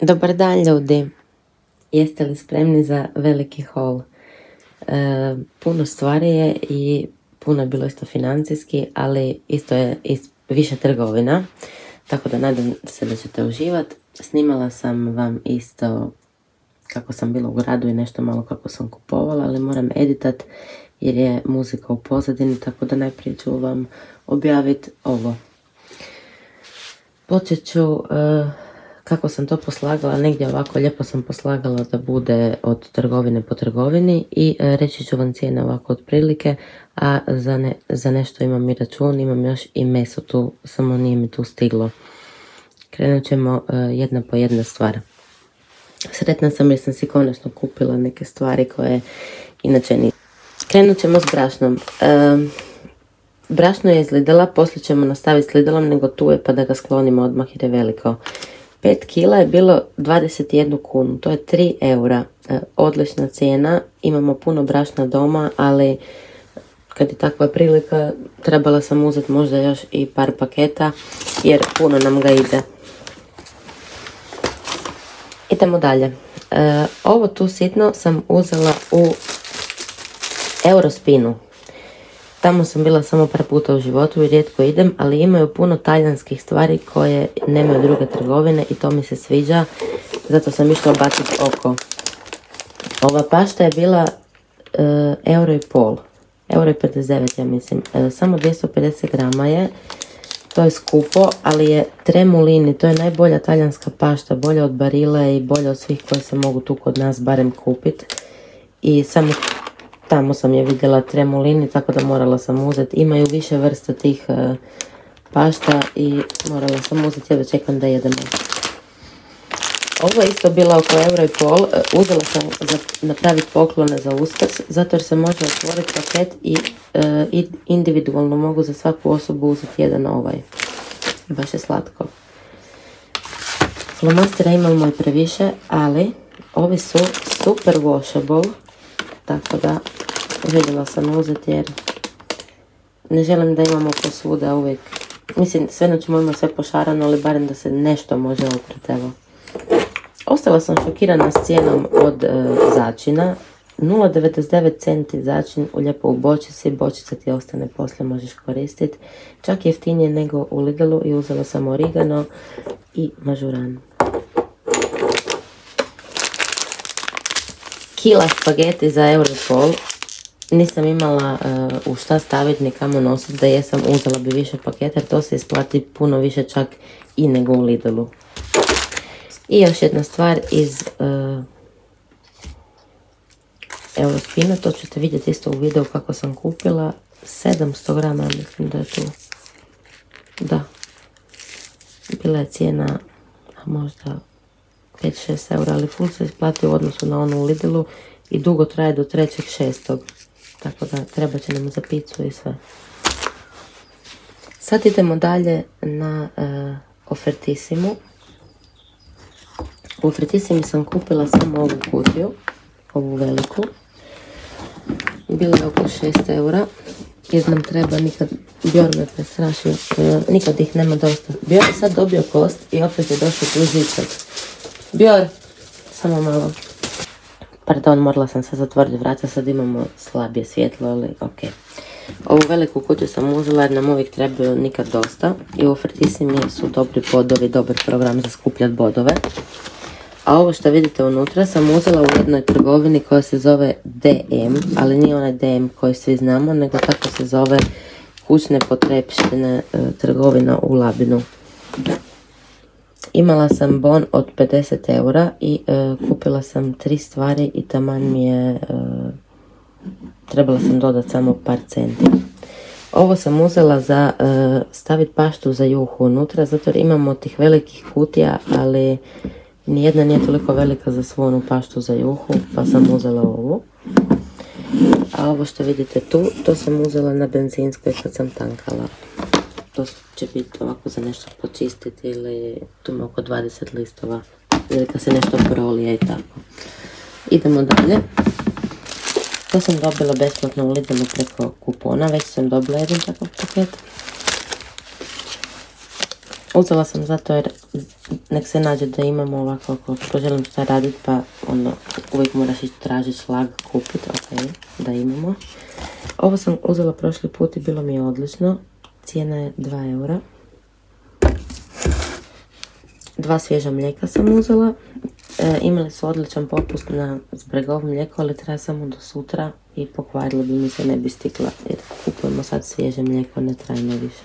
Dobar dan ljudi. Jeste li spremni za veliki haul? E, puno stvari je i puno je bilo isto financijski, ali isto je više trgovina. Tako da nadam se da ćete uživati. Snimala sam vam isto kako sam bila u gradu i nešto malo kako sam kupovala, ali moram editat jer je muzika u pozadini, tako da najprije ću vam objaviti ovo. Počet ću e, kako sam to poslagala, negdje ovako lijepo sam poslagala da bude od trgovine po trgovini i e, reći ću vam cijene ovako otprilike, a za, ne, za nešto imam i račun, imam još i meso tu, samo nije mi tu stiglo. Krenut ćemo e, jedna po jedna stvar. Sretna sam jer sam si konačno kupila neke stvari koje inače nisam. Krenut ćemo s brašnom. E, brašno je izlidala, poslije ćemo nastaviti s lidalom, nego tu je pa da ga sklonimo odmah jer je veliko. 5 kila je bilo 21 kunu, to je 3 eura. E, odlična cijena, imamo puno brašna doma, ali kad je takva prilika trebala sam uzeti možda još i par paketa jer puno nam ga ide. Idemo dalje. E, ovo tu sitno sam uzela u Eurospinu. Tamo sam bila samo par puta u životu i rijetko idem, ali imaju puno talijanskih stvari koje nemaju druge trgovine i to mi se sviđa. Zato sam išla baciti oko. Ova pašta je bila e, euro i pol. Euro i 59 ja mislim. E, samo 250 grama je. To je skupo, ali je tremulini. To je najbolja talijanska pašta. Bolja od barile i bolja od svih koje se mogu tu kod nas barem kupiti. I samo Tamo sam je vidjela tremulini, tako da morala sam uzeti. Imaju više vrsta tih e, pašta i morala sam uzeti, da čekam da jedemo. Ovo je isto bila oko euro i pol. E, uzela sam za napraviti poklone za uskrs, zato jer se može otvoriti paket e, i individualno mogu za svaku osobu uzeti jedan ovaj. Baš je slatko. Flomastera imamo i previše, ali ovi su super washable, tako da željela sam uzeti jer ne želim da imamo posvuda uvijek. Mislim, sve ćemo imati sve pošarano, ali barem da se nešto može oprati, evo. Ostala sam šokirana s cijenom od e, začina. 0,99 centi začin u lijepo u bočici, bočica ti ostane poslije, možeš koristiti. Čak jeftinije nego u Lidlu i uzela sam origano i mažuran. Kila spageti za euro pol nisam imala uh, u šta staviti ni kamo nositi, da jesam uzela bi više paketa to se isplati puno više čak i nego u Lidlu. I još jedna stvar iz uh, Eurospina, to ćete vidjeti isto u videu kako sam kupila. 700 grama mislim da je tu. Da. Bila je cijena možda 5-6 eura, ali full se isplati u odnosu na onu u Lidlu i dugo traje do trećeg šestog. Tako da treba će nam za picu i sve. Sad idemo dalje na uh, Ofertisimu. U Ofertisimu sam kupila samo ovu kutiju, ovu veliku. Bila je oko 6 eura. Jer nam treba nikad, Bjor me prestrašio, uh, nikad ih nema dosta. Bjor je sad dobio kost i opet je došao tu žičak. Bjor, samo malo. Pardon, morala sam se zatvoriti vrata, sad imamo slabije svjetlo, ali ok. Ovu veliku kutiju sam uzela jer nam uvijek trebaju nikad dosta. I u mi su dobri bodovi, dobar program za skupljati bodove. A ovo što vidite unutra sam uzela u jednoj trgovini koja se zove DM, ali nije onaj DM koji svi znamo, nego tako se zove kućne potrepštine e, trgovina u Labinu. Imala sam bon od 50 eura i e, kupila sam tri stvari i taman mi je, e, trebala sam dodati samo par centi. Ovo sam uzela za e, staviti paštu za juhu unutra, zato jer imamo tih velikih kutija, ali nijedna nije toliko velika za svu onu paštu za juhu, pa sam uzela ovu. A ovo što vidite tu, to sam uzela na benzinskoj kad sam tankala to će biti ovako za nešto počistiti ili tu ima oko 20 listova ili kad se nešto prolije i tako. Idemo dalje. To sam dobila besplatno u Lidlu preko kupona, već sam dobila jedan takav paket. Uzela sam zato jer nek se nađe da imamo ovako ako poželim šta raditi pa ono uvijek moraš ići tražiti šlag kupiti, ok, da imamo. Ovo sam uzela prošli put i bilo mi je odlično. Cijena je 2 eura. Dva svježa mlijeka sam uzela. E, imali su odličan popust na zbregovo mlijeko, ali treba samo do sutra i pokvarilo bi mi se ne bi stikla jer kupujemo sad svježe mlijeko, ne trajno više.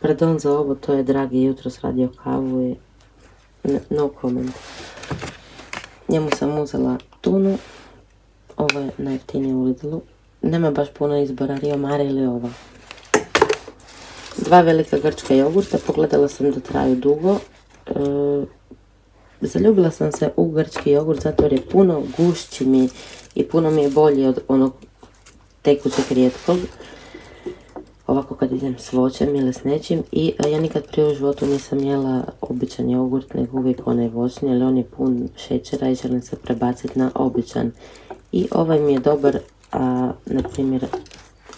Pardon za ovo, to je dragi jutros radio kavu i no comment. Njemu sam uzela tunu, ovo je najjeftinije u Lidlu. Nema baš puno izbora, Rio Mare ili ova. Dva velika grčka jogurta, pogledala sam da traju dugo. E, zaljubila sam se u grčki jogurt zato jer je puno gušći mi i puno mi je bolji od onog tekućeg rijetkog ovako kad idem s voćem ili s nečim i ja nikad prije u životu nisam jela običan jogurt nego uvijek onaj voćni ali on je pun šećera i želim se prebaciti na običan i ovaj mi je dobar a na primjer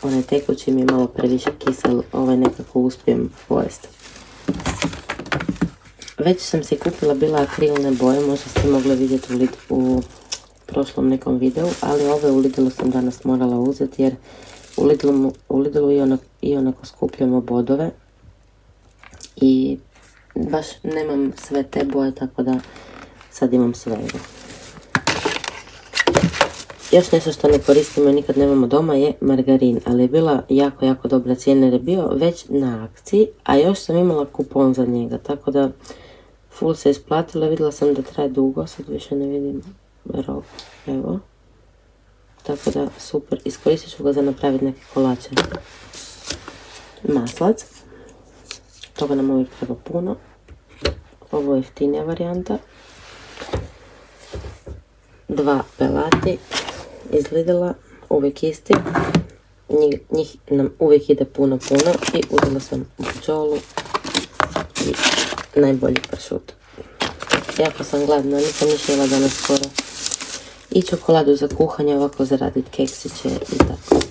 onaj tekući mi je malo previše kisel ovaj nekako uspijem pojesti već sam si kupila bila akrilne boje možda ste mogli vidjeti u, u prošlom nekom videu ali ove u Lidlu sam danas morala uzeti jer u Lidlu, u Lidlu i, onako, i skupljamo bodove i baš nemam sve te boje tako da sad imam sve. Još nešto što ne koristimo i nikad nemamo doma je margarin, ali je bila jako, jako dobra cijena jer je bio već na akciji, a još sam imala kupon za njega, tako da full se isplatila, vidjela sam da traje dugo, sad više ne vidim rok, evo. Tako da super, iskoristit ću ga za napraviti neke kolače. Maslac. Toga nam uvijek treba puno. Ovo je jeftinija varijanta. Dva pelati iz Lidla, uvijek isti. Njih, nam uvijek ide puno puno i uzela sam bđolu i najbolji pršut. Jako sam gladna, nisam ništa danas skoro i čokoladu za kuhanje, ovako zaraditi keksiće i tako.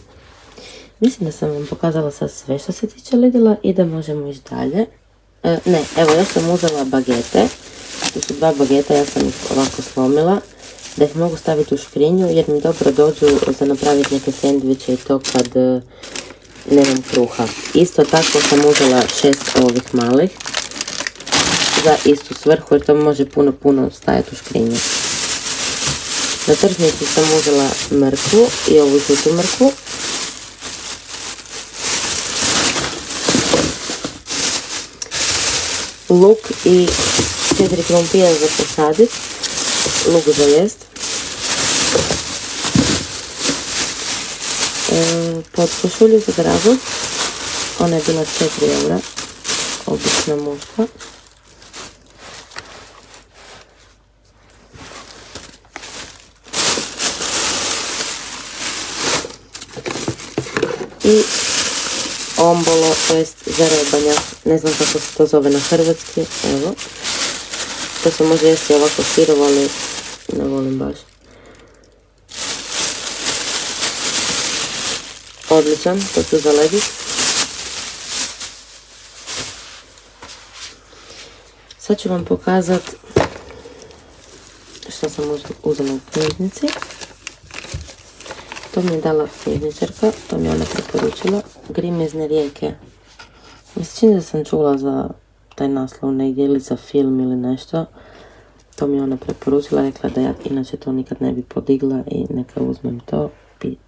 Mislim da sam vam pokazala sad sve što se tiče Lidla i da možemo ići dalje. E, ne, evo još sam uzela bagete. Tu su dva bageta, ja sam ih ovako slomila. Da ih mogu staviti u škrinju jer mi dobro dođu za napraviti neke sendviče i to kad e, nemam kruha. Isto tako sam uzela šest ovih malih za istu svrhu jer to može puno puno stajati u škrinju. Na tržnici sam uzela mrkvu i ovu žutu mrkvu. Luk i četiri krompira za posadit. Luk za jest. E, pod košulju za dragu. Ona je bila 4 eura. Obična muška. i ombolo, to jest zarebanja. Ne znam kako se to zove na hrvatski, evo. To se može jesti ovako sirovo, ali ne volim baš. Odličan, to ću zalediti. Sad ću vam pokazati što sam uzela u knjižnici. To mi je dala knjižničarka, to mi je ona preporučila. Grimezne rijeke. Mislim da sam čula za taj naslov negdje ili za film ili nešto. To mi je ona preporučila, rekla da ja inače to nikad ne bi podigla i neka uzmem to.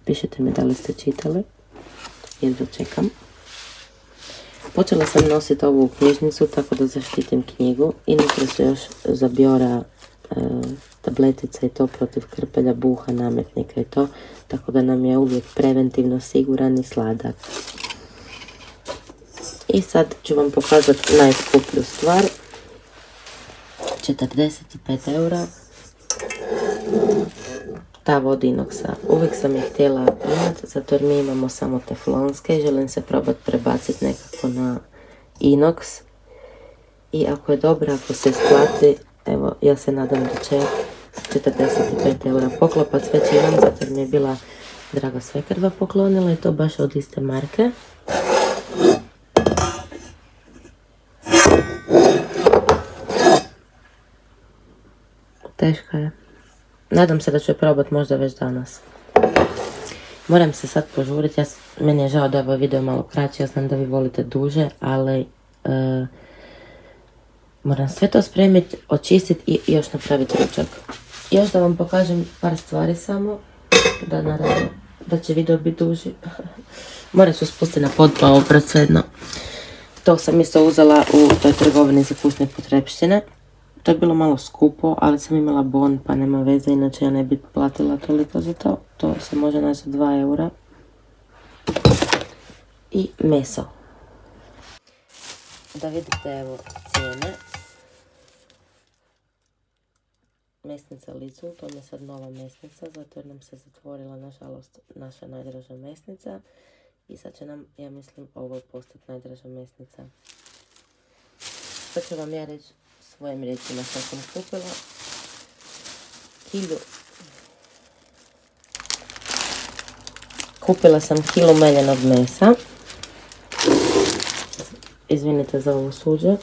Pišite mi da li ste čitali, jedva čekam. Počela sam nositi ovu knjižnicu tako da zaštitim knjigu. Inače su još za Bjora e, tabletice i to protiv krpelja, buha, nametnika i to. Tako da nam je uvijek preventivno siguran i sladak. I sad ću vam pokazati najskuplju stvar. 45 eura. Ta vod inoksa. Uvijek sam je htjela imati, zato jer mi imamo samo teflonske. Želim se probati prebaciti nekako na inox. I ako je dobro, ako se isplati, evo, ja se nadam da će 45 eura poklopac već imam zato jer mi je bila draga svekrva poklonila i to baš od iste marke. Teška je. Nadam se da ću je probat možda već danas. Moram se sad požuriti, meni je žao da je ovaj video malo kraći, ja znam da vi volite duže, ali e, moram sve to spremiti, očistiti i još napraviti ručak. Još da vam pokažem par stvari samo, da naravno, da će video biti duži. Morat ću spustiti na pod pa obrat. To sam isto uzela u toj trgovini za kućne potrepštine. To je bilo malo skupo, ali sam imala bon pa nema veze, inače ja ne bi platila toliko za to. To se može naći za 2 eura. I meso. Da vidite evo cijene. Mesnica Licu, to je sad nova mesnica, zato jer nam se zatvorila nažalost naša najdraža mesnica. I sad će nam, ja mislim, ovo postati najdraža mesnica. Sad ću vam ja reći svojim riječima što sam kupila. Kilu. Kupila sam kilu meljenog mesa. Izvinite za ovo suđe.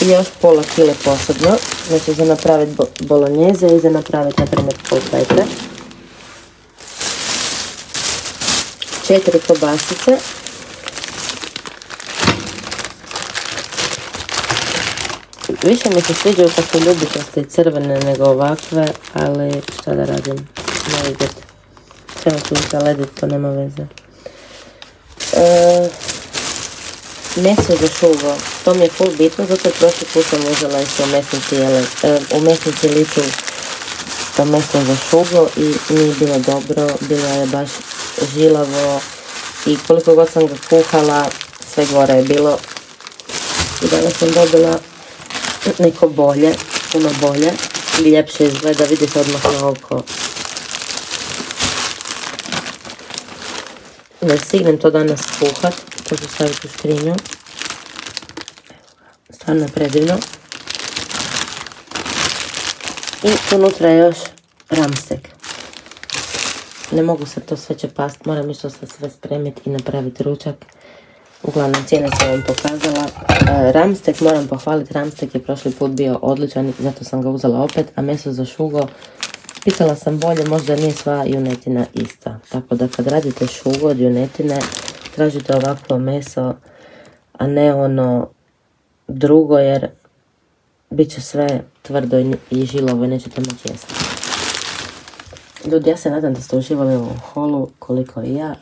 I još pola kile posebno. Znači za napraviti bolognese i za napraviti, na primjer, polpete. Četiri kobasice. Više mi se sviđaju kad su ljubičaste i crvene nego ovakve, ali šta da radim, ne vidjeti. Treba ću zalediti, to nema veze. E, meso za šugo, to mi je full bitno, zato je prošli put sam uzela isto u jele, e, u mesnici liču to meso za šugo i nije bilo dobro, bilo je baš žilavo i koliko god sam ga kuhala, sve gore je bilo. I danas sam dobila neko bolje, puno bolje, ljepše izgleda, vidi se odmah na oko. Ne stignem to danas kuhat, to ću staviti u škrinju. Stvarno je predivno. I unutra je još ramstek. Ne mogu se to sve će past, moram išto se sve spremiti i napraviti ručak. Uglavnom cijene sam vam pokazala. E, ramstek, moram pohvaliti, Ramstek je prošli put bio odličan, zato sam ga uzela opet, a meso za šugo, pitala sam bolje, možda nije sva junetina ista. Tako da kad radite šugo od junetine, tražite ovakvo meso, a ne ono drugo, jer bit će sve tvrdo i žilovo i nećete moći jesti. Ljudi, ja se nadam da ste uživali u ovom holu, koliko i ja.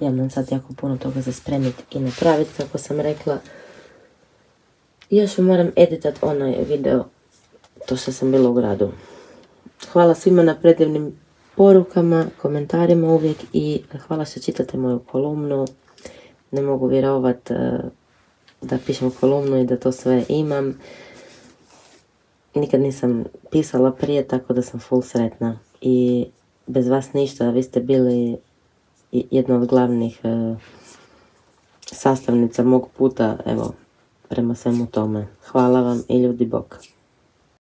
Imam sad jako puno toga za spremiti i napraviti, kako sam rekla. još moram editat onaj video, to što sam bila u gradu. Hvala svima na predivnim porukama, komentarima uvijek i hvala što čitate moju kolumnu. Ne mogu vjerovat eh, da pišem kolumnu i da to sve imam. Nikad nisam pisala prije, tako da sam full sretna. I bez vas ništa, vi ste bili jedna od glavnih e, sastavnica mog puta, evo, prema svemu tome. Hvala vam i ljudi bok.